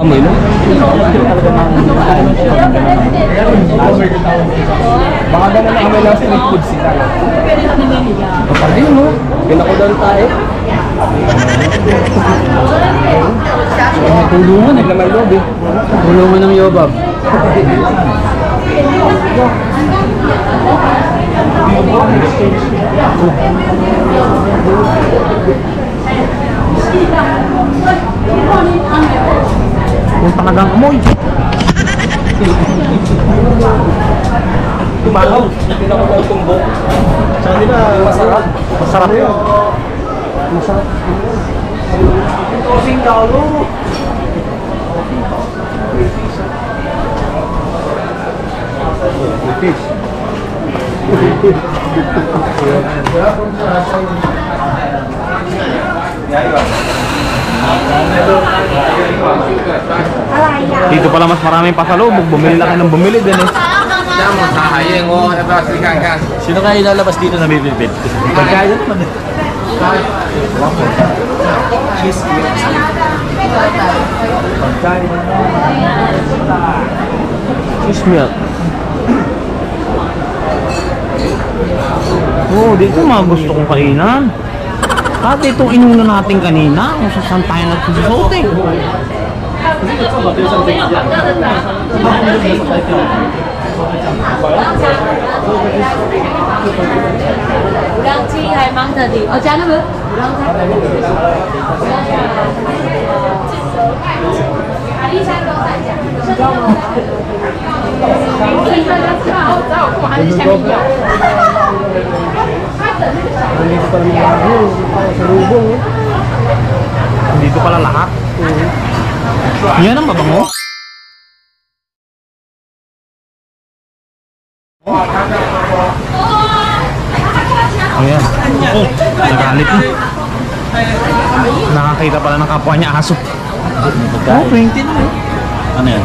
Amoy mo? Baka ganun ang amoy ng street food sila. Kapag yun, no? Pinakudan tayo. Tulungan, naglaman loob eh. Tulungan ng yobab. Yung talagang amoy. Tumahaw. Pinakudan tumbok. Sa kanila, masarap. Masarap yun. Masarap. Tosing dalo. Fish. Dito pala mas maraming pasalubog. Bumili lang kayo ng bumili din eh. Sino kayo lalabas dito na bibibid? Pagkaya naman eh. Cheese milk. Oh, dito mga gusto kong kainan. 不亮仔还是蛮真的，哦，加了没？不亮仔，还是全啤酒。Dito pala mga ano, sa lubong eh. Dito pala lahat. Yan ang mabango. Ayan. Oh, nagalit na. Nakakita pala ng kapwa niya aso. Oh, 20 na eh. Ano yan?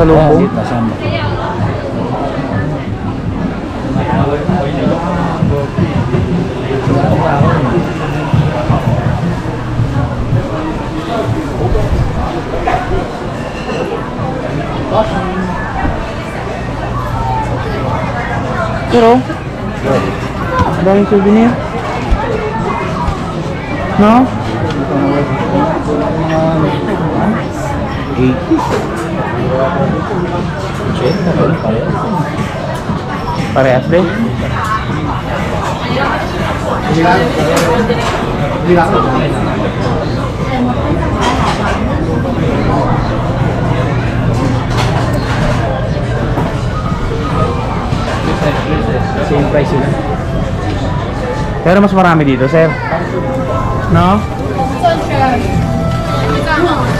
pasalubong. Oh, pasamba. Pero, ang daming souvenir. No? 80. Parehas din. Same price sila. Pero mas marami dito, sir. No? "没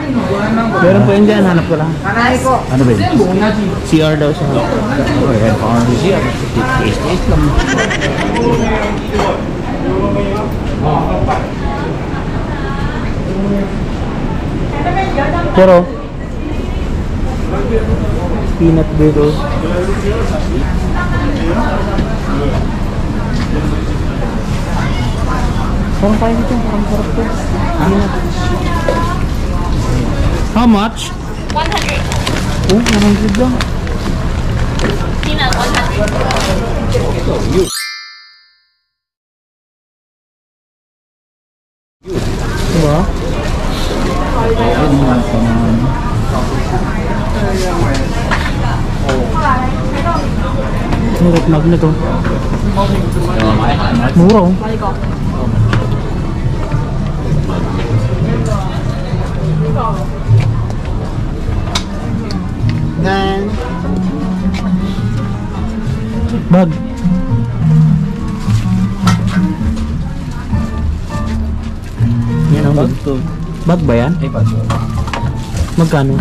Meron po yun dyan, hanap ko lang. Ano ba yun? CR daw siya. Oh, yan. Pangalan siya. Taste-taste lang. Pero, peanut brittle. Parang kaya nito, parang sarap to. Peanut. How much? 100 Oh, 100 lang. peanut 100 Diba? Hirap mag na to. Mura oh. Then, bag. Yan ang bag. to. Bag ba yan? Ay, paso. Magkano?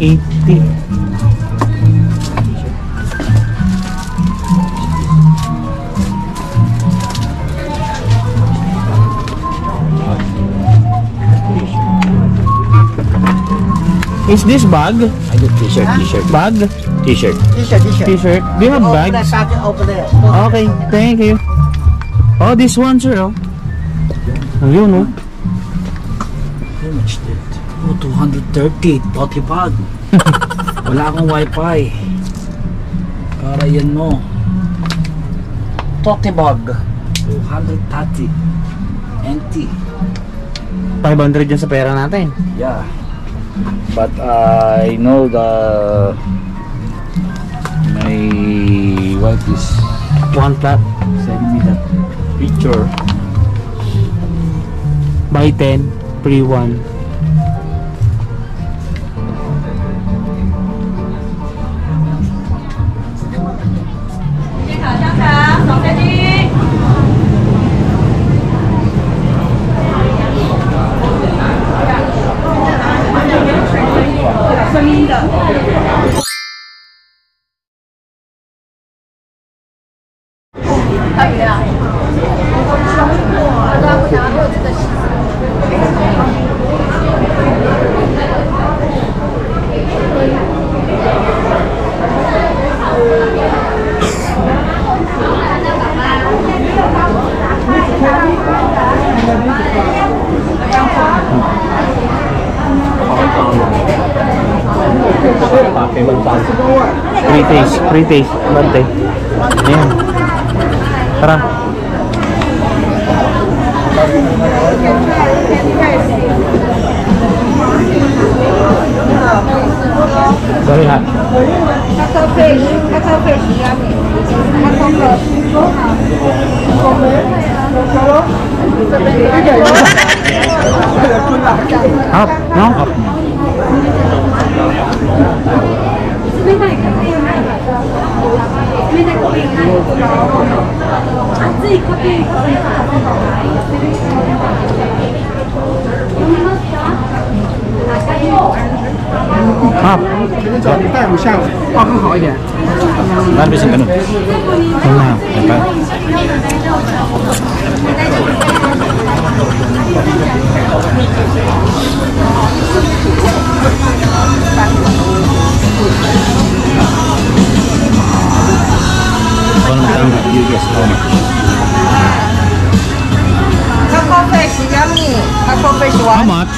Eighty. Is this bag? I do t-shirt, t-shirt. Bag? T-shirt. T-shirt, t-shirt. T-shirt? Do you have there. Okay, thank you. Oh, this one, sir, oh. Ayun, oh. How much that? Oh, 230. Tote bag. Wala akong wifi. Para yan mo. Tote bag. 230. NT. 500 yan sa pera natin. Yeah. But I know the my wife is One flat. sending me that picture. Buy 10, free 1. Taste. Bante. Ayan. Tara. Sorry ha. Up, no? Up. 好，好大夫，下午挂好一点。好，来，梅姐跟着我。好，拜拜。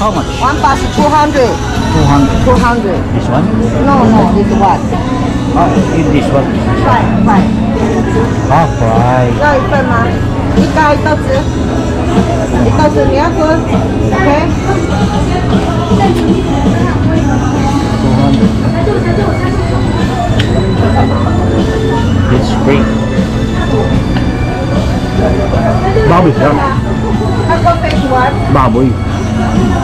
How one. much? How much? One bus 200. 200. 200. This one? No, no, this one. Oh, in this one. 快快， Half price. 要一份吗？一盖豆子。 一个是两个，OK。 It's free. Baboy siya. Taco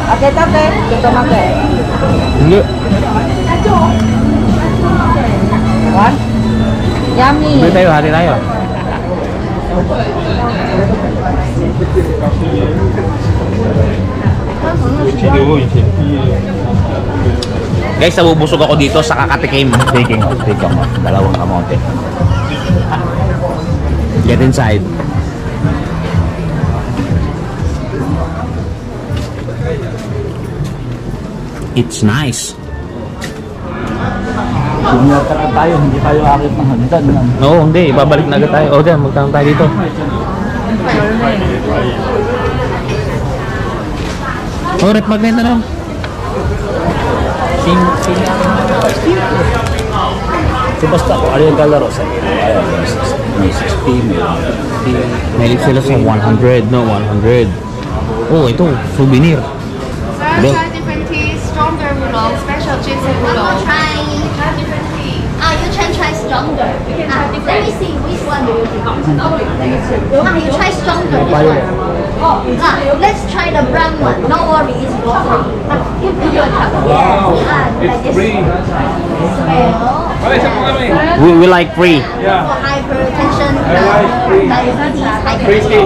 Oke, oke, kita pakai. Dulu. Kan? Yummy. Beli tayo hari tayo. Guys, nabubusog ako dito sa Kakati Came. Taking off, take off. Dalawang kamote. Get inside. It's nice. Kung nagtaka tayo, hindi tayo akit ng hagdan. Oo, no, hindi. Ibabalik na tayo. O, dyan. Magtanong tayo dito. O, rep magnet na lang. Sing, sing. So, basta kung ano yung kalaro sa may 60, may 50. May sila sa 100, no? 100. Oh, ito, souvenir. Sa noodle, special gypsy noodle. I'm trying. Try different thing. Ah, you can try stronger. You can ah, try different. Let me see which one do you think. Ah, ah you try stronger. This one. Oh, ah, let's try the brown one. No worry, it's water. Give me your cup. Wow. Yes. Ah, it's like free. Smell. We, we like free. Yeah. For hypertension, uh, diabetes, high Free.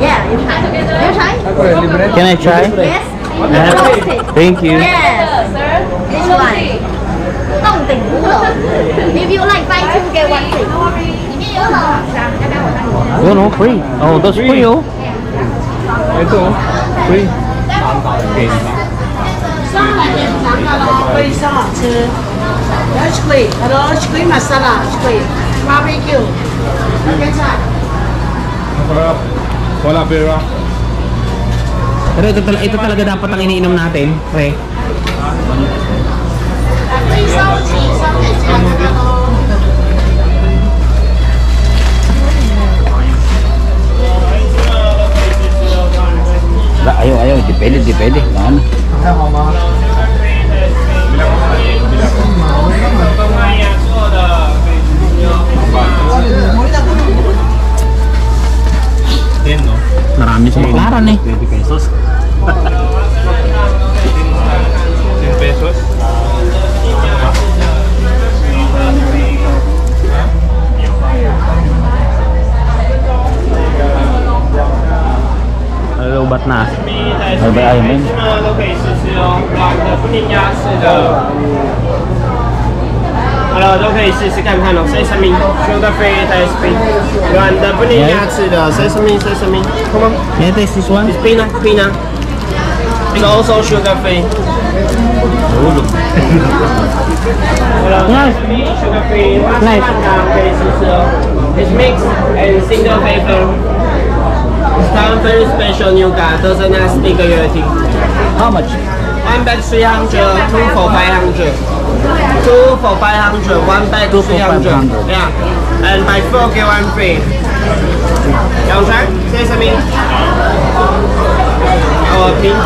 Yeah, you try. You try? Can I try? Yes. Thank you. Yes. sir? This one. Something udon. If you like, buy two, get one free. No, no, free. Oh, that's free, oh. Ito, oh. free. Earthquake, earthquake masala, earthquake, barbecue, okay, sir. Wala, wala pera. Pero ito, ito talaga dapat ang iniinom natin, pre. 可以烧纸，烧给家看哦。Lah, ayo, ayo, dipilih, dipilih, mana? Marami sa McLaren eh. 20 pesos. Hello, ba't na? Ano ba ayaw, men? 都可以试试哦，软的不粘牙齿的。好了，都可以试试看看哦。Sesame sugar free taste free，软的不粘牙齿的 Sesame Sesame。Come on， Can I taste this one? it's peanut peanut。It's also sugar free。好了，Sesame sugar free，花生蛋挞可以试试哦。It's mixed and single flavor。 counter special new car. doesn't ask me anything. How much? One bag 300, two for 500. Two for 500, one bag two 300. Yeah. And by four, get one free. Young Counter, say something. Our pin.